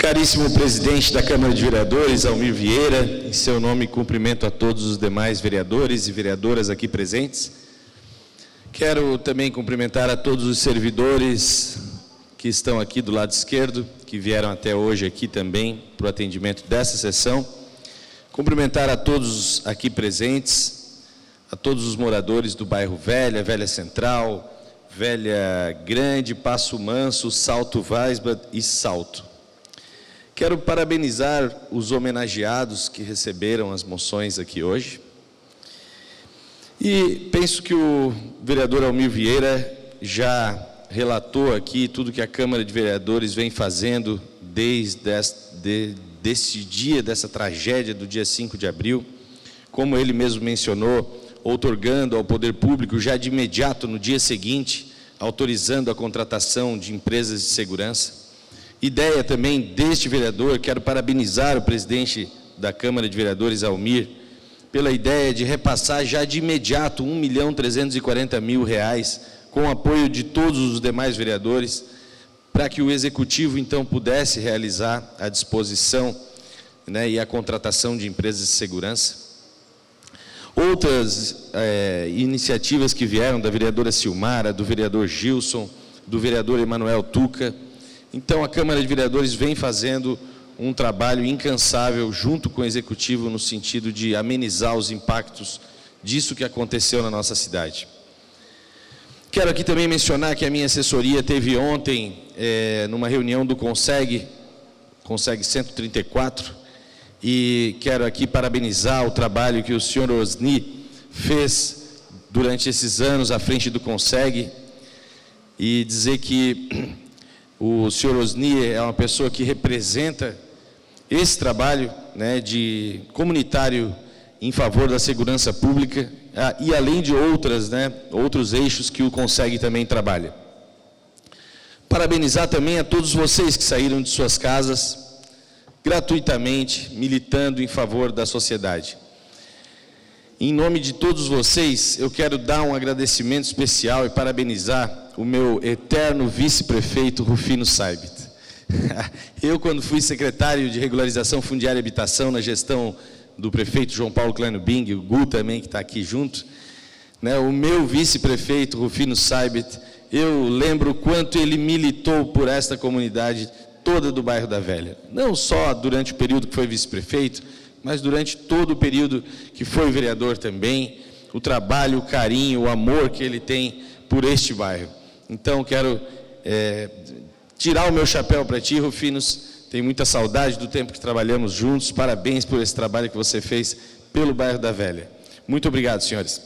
Caríssimo presidente da Câmara de Vereadores, Almir Vieira, em seu nome cumprimento a todos os demais vereadores e vereadoras aqui presentes. Quero também cumprimentar a todos os servidores que estão aqui do lado esquerdo, que vieram até hoje aqui também para o atendimento dessa sessão. Cumprimentar a todos aqui presentes, a todos os moradores do bairro Velha, Velha Central, Velha Grande, Passo Manso, Salto Weisbad e Salto. Quero parabenizar os homenageados que receberam as moções aqui hoje. E penso que o vereador Almir Vieira já relatou aqui tudo que a Câmara de Vereadores vem fazendo desde este, de, dia, dessa tragédia do dia 5 de abril. Como ele mesmo mencionou, outorgando ao poder público já de imediato, no dia seguinte, autorizando a contratação de empresas de segurança. Ideia também deste vereador, quero parabenizar o presidente da Câmara de Vereadores, Almir, pela ideia de repassar já de imediato 1 milhão 340 mil reais, com apoio de todos os demais vereadores, para que o Executivo, então, pudesse realizar a disposição né, e a contratação de empresas de segurança. Outras é, iniciativas que vieram da vereadora Silmara, do vereador Gilson, do vereador Emanuel Tuca, então, a Câmara de Vereadores vem fazendo um trabalho incansável junto com o Executivo no sentido de amenizar os impactos disso que aconteceu na nossa cidade. Quero aqui também mencionar que a minha assessoria teve ontem, é, numa reunião do CONSEG, CONSEG 134, e quero aqui parabenizar o trabalho que o senhor Osni fez durante esses anos à frente do CONSEG e dizer que o senhor Osni é uma pessoa que representa esse trabalho né, de comunitário em favor da segurança pública ah, e além de outras, né, outros eixos que o Consegue também trabalha. Parabenizar também a todos vocês que saíram de suas casas gratuitamente, militando em favor da sociedade. Em nome de todos vocês, eu quero dar um agradecimento especial e parabenizar o meu eterno vice-prefeito Rufino Saibit. Eu, quando fui secretário de regularização fundiária e habitação na gestão do prefeito João Paulo Clano Bing, o Gu também que está aqui junto, né, o meu vice-prefeito Rufino Saibit, eu lembro quanto ele militou por esta comunidade toda do bairro da Velha. Não só durante o período que foi vice-prefeito, mas durante todo o período que foi vereador também, o trabalho, o carinho, o amor que ele tem por este bairro. Então, quero é, tirar o meu chapéu para ti, Rufinos. Tenho muita saudade do tempo que trabalhamos juntos. Parabéns por esse trabalho que você fez pelo bairro da Velha. Muito obrigado, senhores.